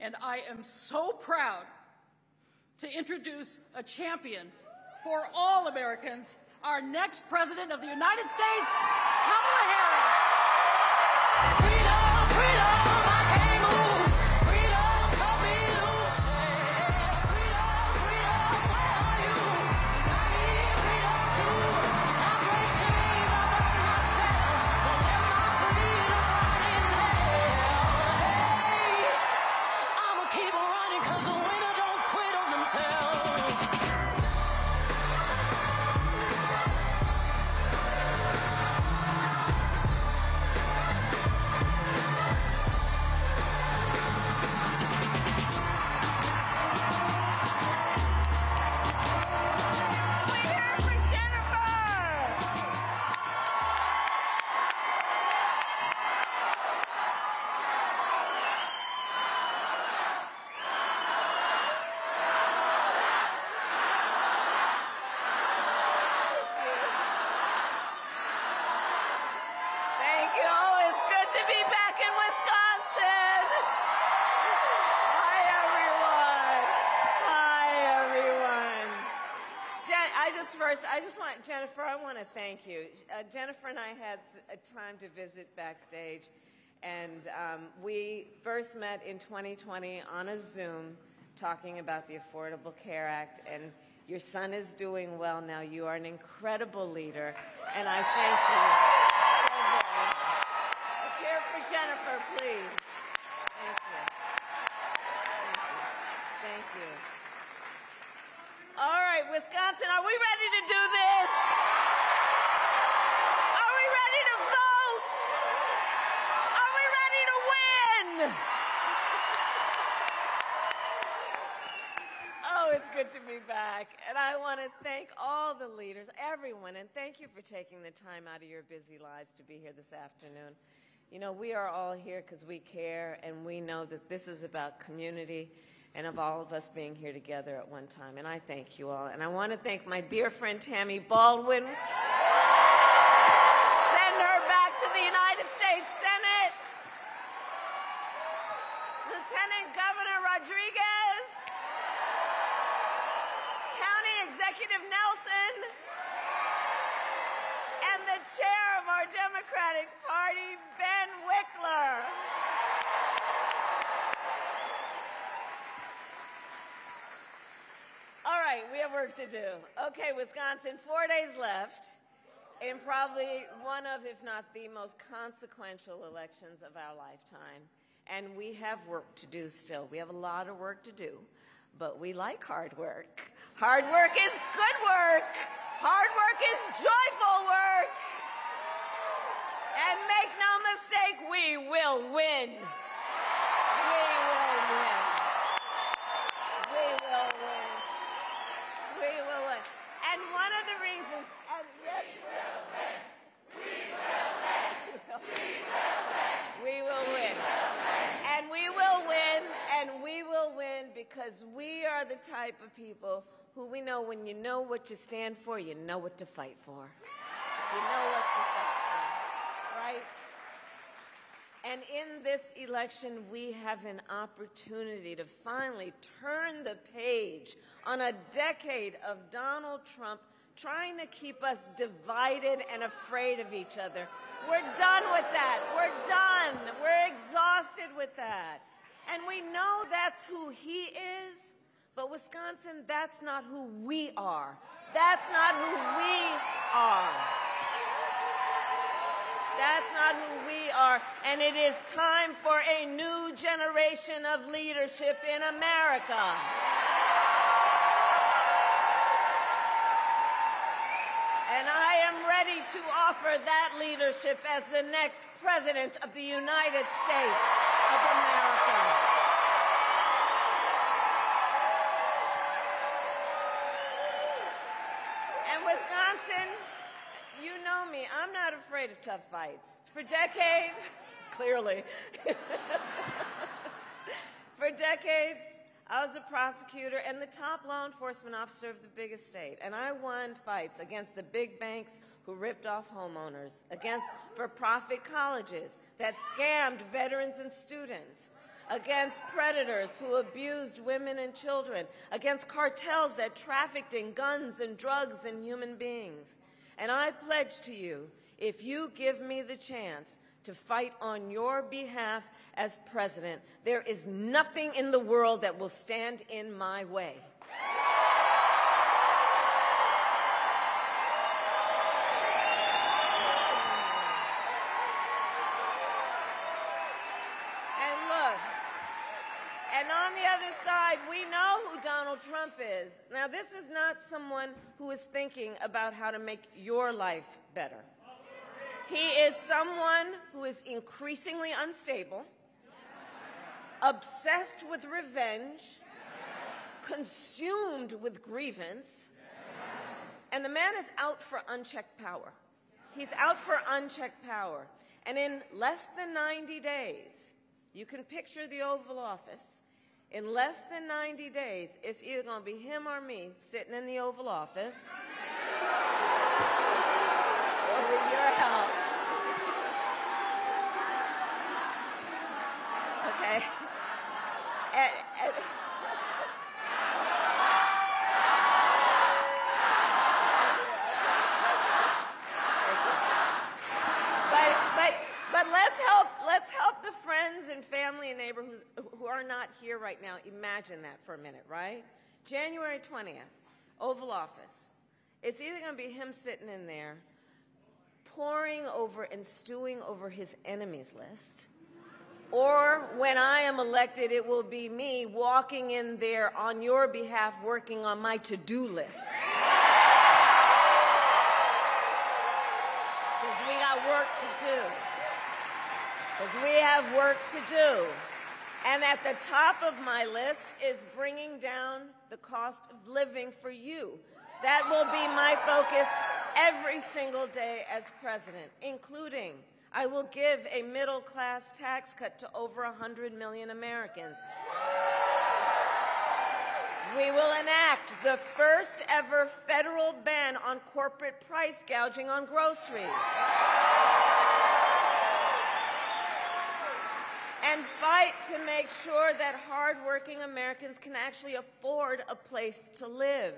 And I am so proud to introduce a champion for all Americans, our next President of the United States, Kamala Harris. Freedom, freedom, Jennifer, I want to thank you. Uh, Jennifer and I had a time to visit backstage, and um, we first met in 2020 on a Zoom talking about the Affordable Care Act, and your son is doing well now. You are an incredible leader, and I thank you. very. Let's for Jennifer, please. Thank you. Thank you. Thank you. All right, Wisconsin, are we ready to do this? Are we ready to vote? Are we ready to win? Oh, back. And I want to thank all the leaders, everyone, and thank you for taking the time out of your busy lives to be here this afternoon. You know, we are all here because we care and we know that this is about community and of all of us being here together at one time. And I thank you all. And I want to thank my dear friend Tammy Baldwin. Send her back to the United States Senate. Lieutenant Governor Rodriguez. County Executive Nelson, and the chair of our Democratic Party, Ben Wikler. All right, we have work to do. Okay, Wisconsin, four days left in probably one of, if not the most consequential elections of our lifetime. And we have work to do still. We have a lot of work to do, but we like hard work. Hard work is good work. Hard work is joyful work. And make no mistake, we will win. We will win. We will win. We will win. One of the reasons, and yes, we will win. And we will win, and we will win because we are the type of people who we know when you know what you stand for, you know what to fight for. You know what to fight for, right? And in this election, we have an opportunity to finally turn the page on a decade of Donald Trump trying to keep us divided and afraid of each other. We're done with that. We're done. We're exhausted with that. And we know that's who he is, but Wisconsin, that's not who we are. That's not who we are. That's not who we are. And it is time for a new generation of leadership in America. And I am ready to offer that leadership as the next President of the United States of America. And Wisconsin, you know me, I'm not afraid of tough fights. For decades, clearly, for decades, I was a prosecutor and the top law enforcement officer of the biggest state. And I won fights against the big banks who ripped off homeowners, against for profit colleges that scammed veterans and students, against predators who abused women and children, against cartels that trafficked in guns and drugs and human beings. And I pledge to you, if you give me the chance to fight on your behalf as president, there is nothing in the world that will stand in my way. And look, and on the other side, we know who Donald Trump is. Now, this is not someone who is thinking about how to make your life better. He is someone who is increasingly unstable, obsessed with revenge, consumed with grievance, and the man is out for unchecked power. He's out for unchecked power. And in less than 90 days, you can picture the Oval Office. In less than 90 days, it's either going to be him or me sitting in the Oval Office. or your help. Okay. But but but let's help let's help the friends and family and neighbors who are not here right now. Imagine that for a minute right? January 20th oval office. It's either going to be him sitting in there poring over and stewing over his enemies list or when I am elected, it will be me walking in there on your behalf working on my to do list. Because we got work to do. Because we have work to do. And at the top of my list is bringing down the cost of living for you. That will be my focus every single day as president, including I will give a middle class tax cut to over 100 million Americans. We will enact the first ever federal ban on corporate price gouging on groceries. And fight to make sure that hardworking Americans can actually afford a place to live.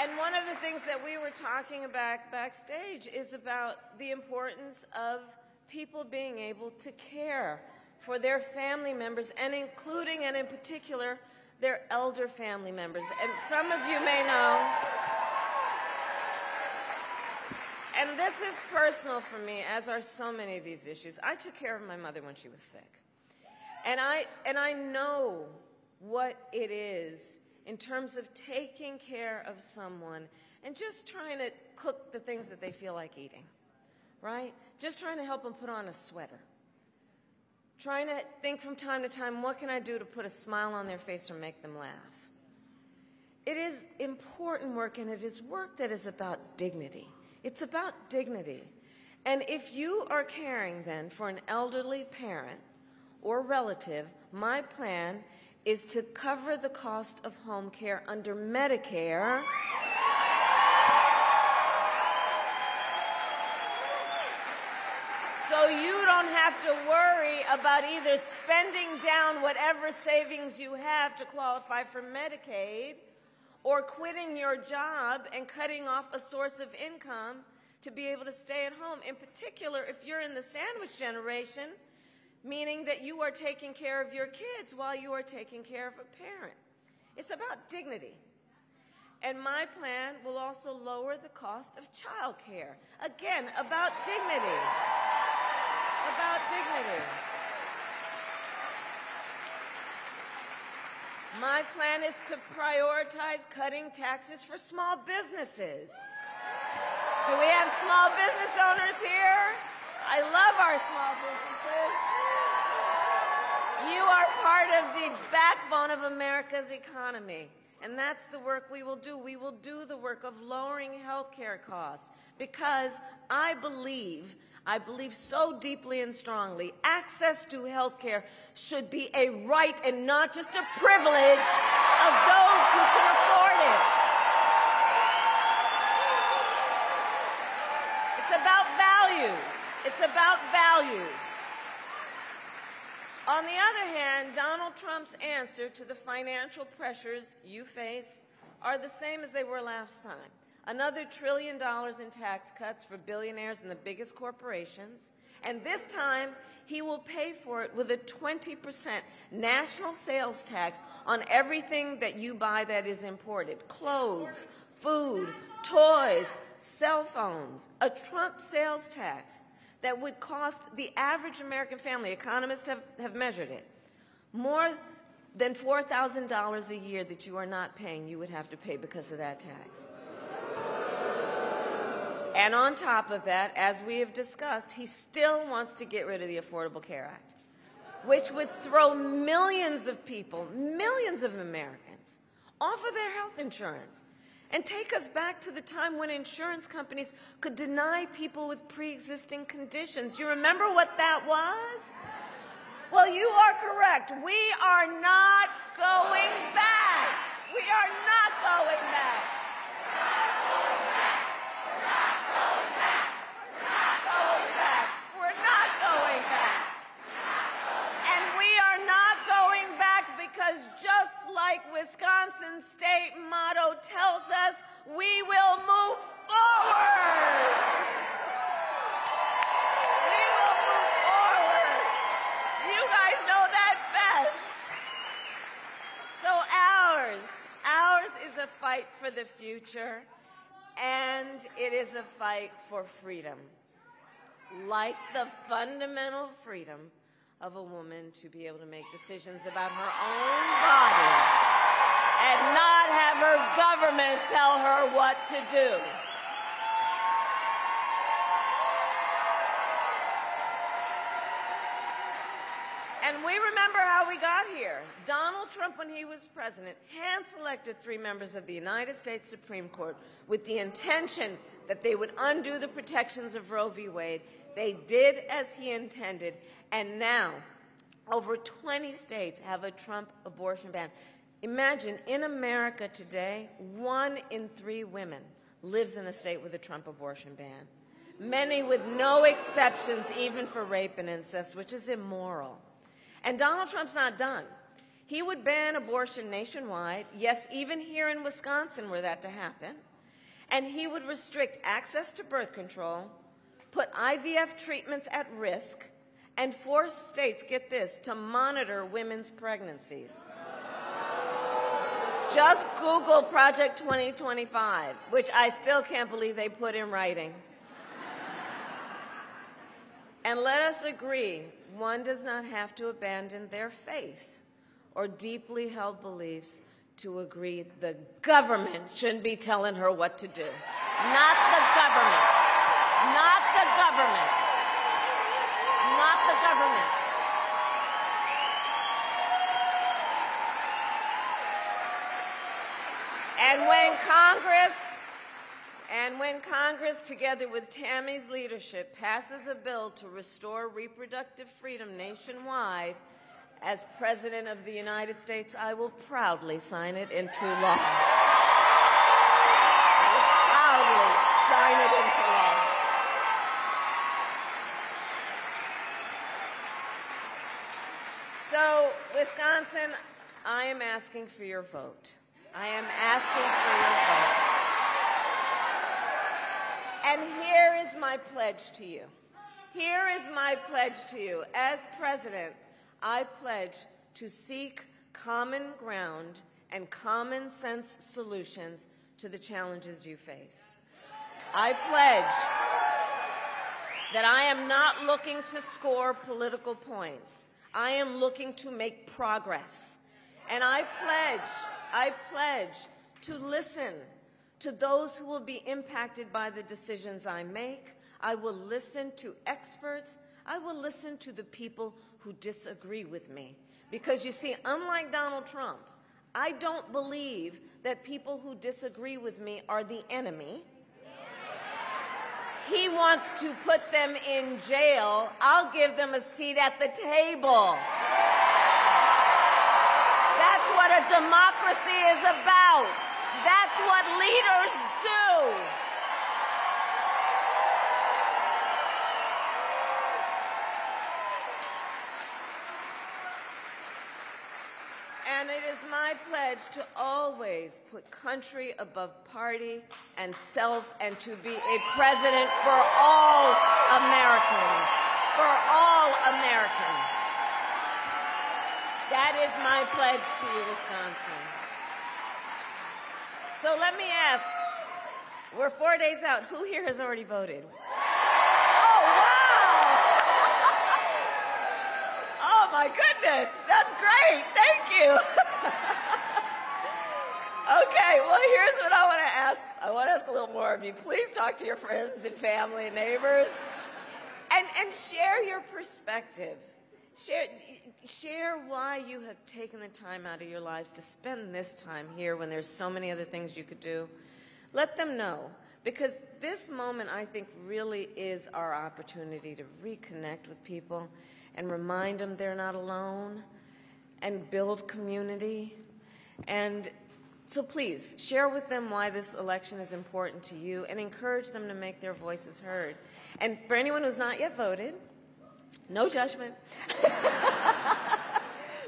And one of the things that we were talking about backstage is about the importance of people being able to care for their family members, and including and in particular their elder family members. And some of you may know, and this is personal for me, as are so many of these issues. I took care of my mother when she was sick. And I, and I know what it is in terms of taking care of someone and just trying to cook the things that they feel like eating, right? Just trying to help them put on a sweater. Trying to think from time to time, what can I do to put a smile on their face or make them laugh? It is important work, and it is work that is about dignity. It's about dignity. And if you are caring then for an elderly parent or relative, my plan is to cover the cost of home care under Medicare. So you don't have to worry about either spending down whatever savings you have to qualify for Medicaid or quitting your job and cutting off a source of income to be able to stay at home. In particular, if you're in the sandwich generation, meaning that you are taking care of your kids while you are taking care of a parent. It's about dignity. And my plan will also lower the cost of childcare. Again, about dignity. About dignity. My plan is to prioritize cutting taxes for small businesses. Do we have small business owners here? I love our small businesses. You are part of the backbone of America's economy. And that's the work we will do. We will do the work of lowering health care costs because I believe, I believe so deeply and strongly, access to health care should be a right and not just a privilege of those who can afford it. It's about values. It's about values. On the other hand, Donald Trump's answer to the financial pressures you face are the same as they were last time. Another trillion dollars in tax cuts for billionaires and the biggest corporations. And this time, he will pay for it with a 20% national sales tax on everything that you buy that is imported clothes, food, toys, cell phones. A Trump sales tax that would cost the average American family, economists have, have measured it, more than $4,000 a year that you are not paying, you would have to pay because of that tax. And on top of that, as we have discussed, he still wants to get rid of the Affordable Care Act, which would throw millions of people, millions of Americans, off of their health insurance and take us back to the time when insurance companies could deny people with pre existing conditions. You remember what that was? Well, you are correct. We are not going back. We are not going back. Going back. We're not going back. And we are not going back because just like Wisconsin's state motto tells us, we will move forward. We will move forward. You guys know that best. So ours, ours is a fight for the future, and it is a fight for freedom. Like the fundamental freedom of a woman to be able to make decisions about her own body and not have her government tell her what to do. And we remember how we got here. Donald Trump, when he was president, hand selected three members of the United States Supreme Court with the intention that they would undo the protections of Roe v. Wade. They did as he intended, and now over 20 states have a Trump abortion ban. Imagine in America today, one in three women lives in a state with a Trump abortion ban. Many with no exceptions, even for rape and incest, which is immoral. And Donald Trump's not done. He would ban abortion nationwide, yes, even here in Wisconsin, were that to happen. And he would restrict access to birth control, put IVF treatments at risk, and force states, get this, to monitor women's pregnancies. Just Google Project 2025, which I still can't believe they put in writing. And let us agree one does not have to abandon their faith or deeply held beliefs to agree the government shouldn't be telling her what to do. Not the government. Not the government. Not the government. And when Congress and when Congress, together with Tammy's leadership, passes a bill to restore reproductive freedom nationwide, as President of the United States, I will proudly sign it into law. Proudly sign it into law. So, Wisconsin, I am asking for your vote. I am asking for your vote. And here is my pledge to you. Here is my pledge to you. As president, I pledge to seek common ground and common sense solutions to the challenges you face. I pledge that I am not looking to score political points. I am looking to make progress. And I pledge, I pledge to listen to those who will be impacted by the decisions I make. I will listen to experts. I will listen to the people who disagree with me. Because you see, unlike Donald Trump, I don't believe that people who disagree with me are the enemy. He wants to put them in jail. I'll give them a seat at the table. That's what a democracy is about. That's what leaders do. And it is my pledge to always put country above party and self and to be a president for all Americans. For all Americans. That is my pledge to you, Wisconsin. So let me ask we're four days out. Who here has already voted? Oh, wow! oh, my goodness. That's great. Thank you. okay, well, here's what I want to ask. I want to ask a little more of you. Please talk to your friends and family and neighbors and, and share your perspective. Share, share why you have taken the time out of your lives to spend this time here when there's so many other things you could do. Let them know. Because this moment, I think, really is our opportunity to reconnect with people and remind them they're not alone and build community. And so please share with them why this election is important to you and encourage them to make their voices heard. And for anyone who's not yet voted, no judgment.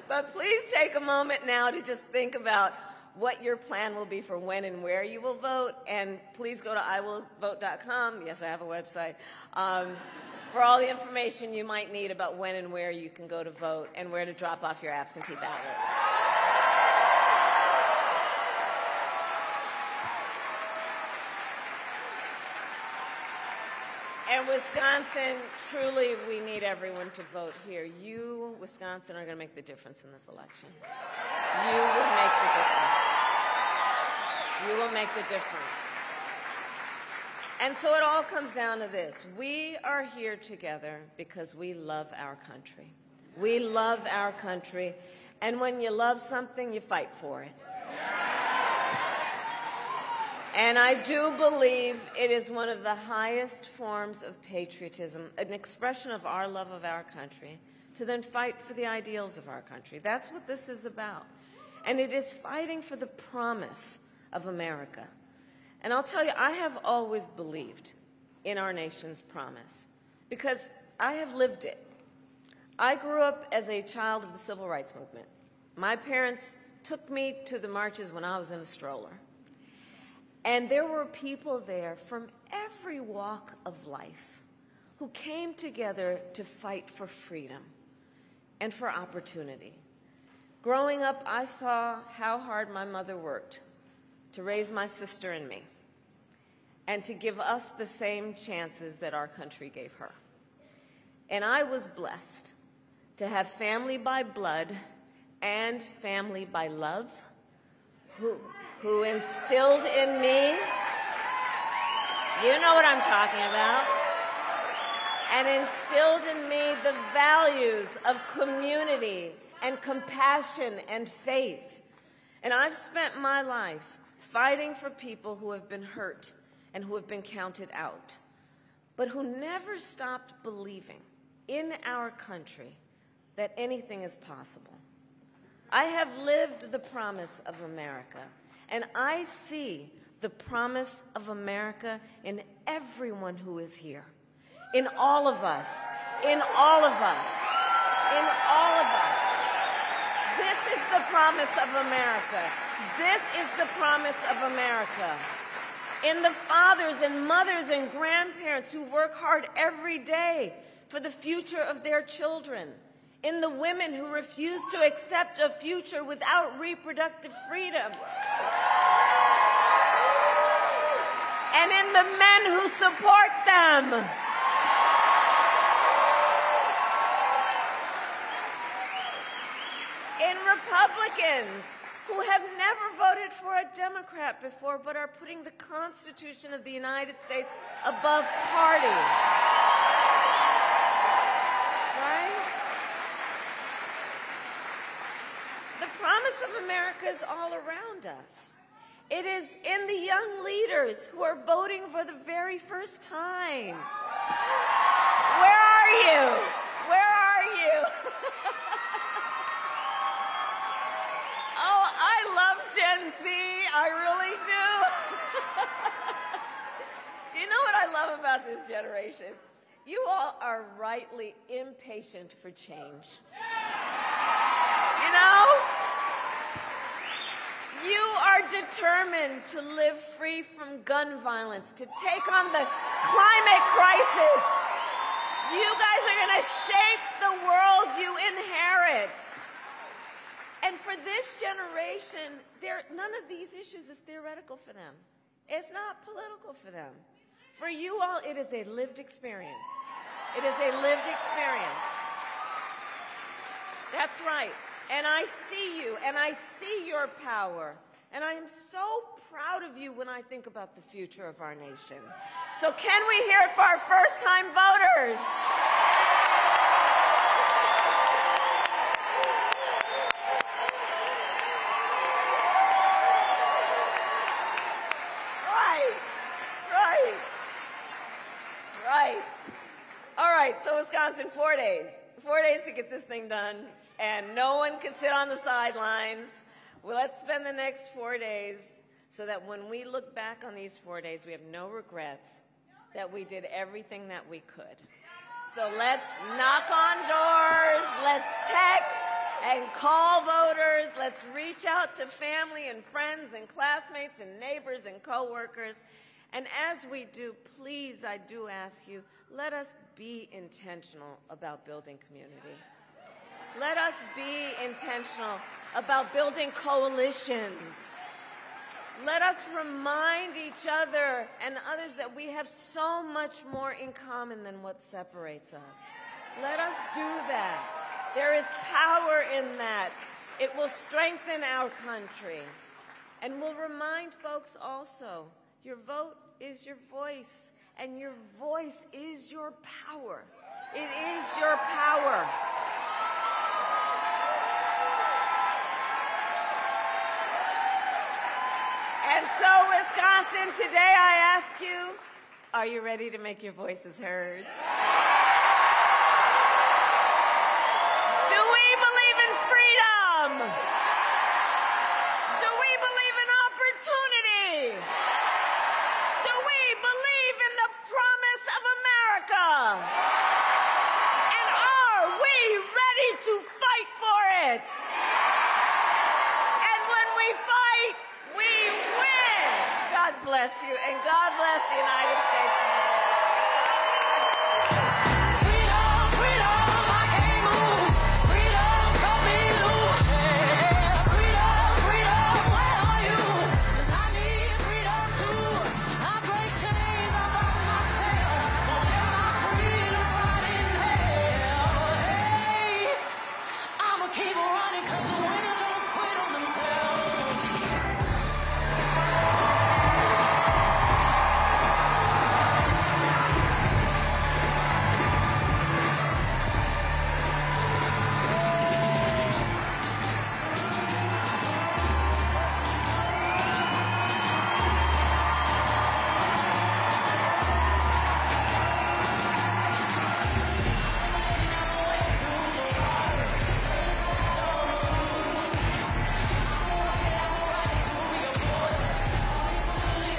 but please take a moment now to just think about what your plan will be for when and where you will vote. And please go to iwillvote.com. Yes, I have a website. Um, for all the information you might need about when and where you can go to vote and where to drop off your absentee ballot. And Wisconsin, truly, we need everyone to vote here. You, Wisconsin, are going to make the difference in this election. You will make the difference. You will make the difference. And so it all comes down to this. We are here together because we love our country. We love our country. And when you love something, you fight for it. And I do believe it is one of the highest forms of patriotism, an expression of our love of our country, to then fight for the ideals of our country. That's what this is about. And it is fighting for the promise of America. And I'll tell you, I have always believed in our nation's promise because I have lived it. I grew up as a child of the civil rights movement. My parents took me to the marches when I was in a stroller. And there were people there from every walk of life who came together to fight for freedom and for opportunity. Growing up, I saw how hard my mother worked to raise my sister and me and to give us the same chances that our country gave her. And I was blessed to have family by blood and family by love who, who instilled in me, you know what I'm talking about, and instilled in me the values of community and compassion and faith. And I've spent my life fighting for people who have been hurt and who have been counted out, but who never stopped believing in our country that anything is possible. I have lived the promise of America, and I see the promise of America in everyone who is here, in all of us, in all of us, in all of us. This is the promise of America. This is the promise of America. In the fathers and mothers and grandparents who work hard every day for the future of their children in the women who refuse to accept a future without reproductive freedom, and in the men who support them. In Republicans who have never voted for a Democrat before but are putting the Constitution of the United States above party. Right? The promise of America is all around us. It is in the young leaders who are voting for the very first time. Where are you? Where are you? oh, I love Gen Z. I really do. you know what I love about this generation? You all are rightly impatient for change. You know? Are determined to live free from gun violence, to take on the climate crisis. You guys are going to shape the world you inherit. And for this generation, there, none of these issues is theoretical for them. It's not political for them. For you all, it is a lived experience. It is a lived experience. That's right. And I see you, and I see your power. And I am so proud of you when I think about the future of our nation. So, can we hear it for our first time voters? Right, right, right. All right, so Wisconsin, four days. Four days to get this thing done, and no one can sit on the sidelines. Well, let's spend the next four days so that when we look back on these four days, we have no regrets that we did everything that we could. So let's knock on doors, let's text and call voters, let's reach out to family and friends and classmates and neighbors and coworkers. And as we do, please, I do ask you, let us be intentional about building community. Let us be intentional about building coalitions. Let us remind each other and others that we have so much more in common than what separates us. Let us do that. There is power in that. It will strengthen our country. And we'll remind folks also your vote is your voice, and your voice is your power. It is your power. So, Wisconsin, today I ask you are you ready to make your voices heard?